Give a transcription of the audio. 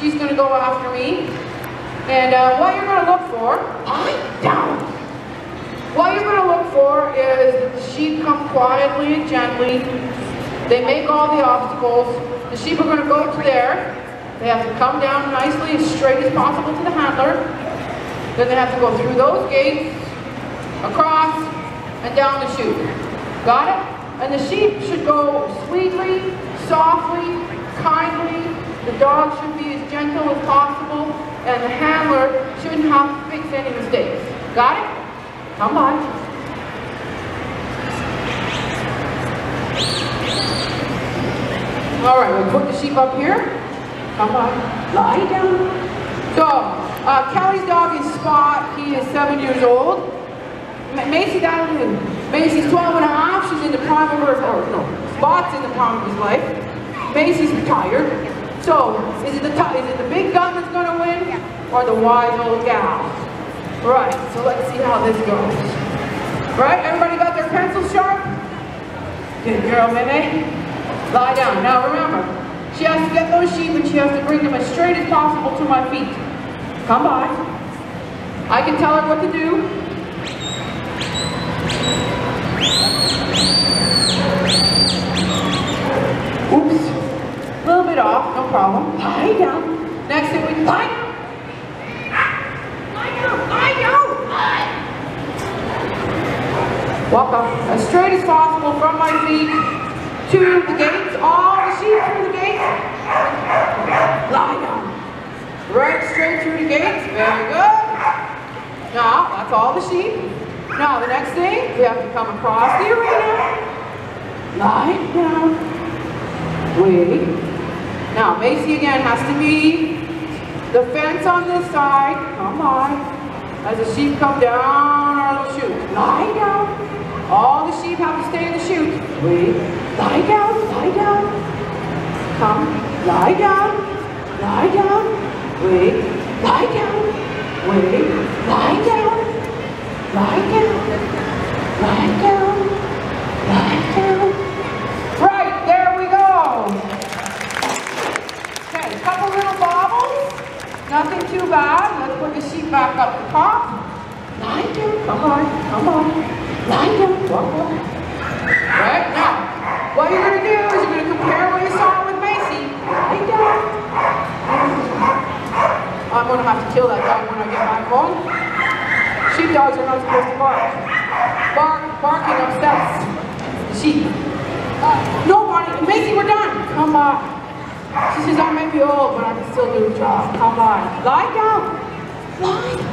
she's going to go after me. And uh, what you're going to look for, lie down. What you're going to look for is the sheep come quietly and gently. They make all the obstacles. The sheep are going to go to there. They have to come down nicely as straight as possible to the handler. Then they have to go through those gates, across, and down the chute. Got it? And the sheep should go sweetly, softly, kindly. The dog should be possible. And the handler shouldn't have to fix any mistakes. Got it? Come on. All right, we'll put the sheep up here. Come on, lie down. So, uh, Kelly's dog is Spot. He is seven years old. Macy, that'll. Macy's 12 and a half. She's in the prime of her, or no, Spot's in the prime of his life. Macy's retired. So, is it the is it the big gun that's gonna win, or the wise old gal? Right. So let's see how this goes. Right. Everybody got their pencils sharp? Good girl, Mimi. Lie down. Now remember, she has to get those sheep and she has to bring them as straight as possible to my feet. Come by. I can tell her what to do. Little bit off, no problem. Lie down. Next thing we lie. Lie down, lie down. Walk up as straight as possible from my feet to the gates, all the sheep through the gates. Lie down. Right straight through the gates. Very good. Now, that's all the sheep. Now, the next thing, we have to come across the arena. Lie down. Wait. Now, Macy again has to be the fence on this side. Come on. As the sheep come down our little chute. Lie down. All the sheep have to stay in the chute. Wait. Lie down, lie down. Come, lie down, lie down. Wait, lie down. Wait, lie down. Lie down. Lie down. Lie down. Right, there we go. Okay, a couple little bobbles. Nothing too bad. Let's put the sheet back up the top. Lie down. Come on, come on. Lie down. Walk, walk. Right, now. What you're to do is you're to compare what you saw with Macy. Right down. I'm going to have to kill that dog when I get back home. Sheepdogs are not supposed to bark. Bark, barking upsets sheep. Uh, nobody, Macy, we're done. Come on. She says, I may be old, but I can still do the job. Come on. Lie down. Lie.